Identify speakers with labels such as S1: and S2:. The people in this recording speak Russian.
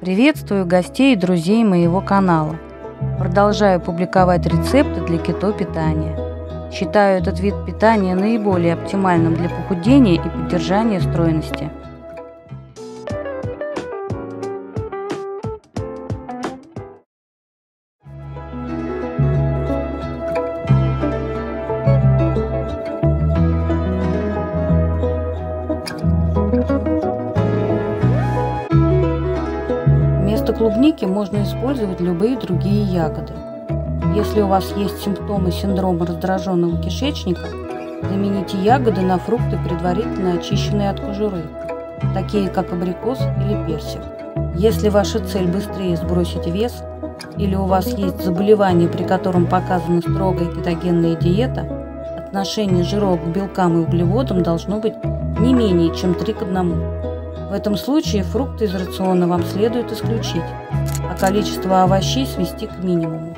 S1: Приветствую гостей и друзей моего канала. Продолжаю публиковать рецепты для кето-питания. Считаю этот вид питания наиболее оптимальным для похудения и поддержания стройности. Вместо клубники можно использовать любые другие ягоды. Если у вас есть симптомы синдрома раздраженного кишечника, замените ягоды на фрукты, предварительно очищенные от кожуры, такие как абрикос или персик. Если ваша цель быстрее сбросить вес, или у вас есть заболевание, при котором показана строгая кетогенная диета, отношение жиров к белкам и углеводам должно быть не менее чем 3 к 1. В этом случае фрукты из рациона вам следует исключить, а количество овощей свести к минимуму.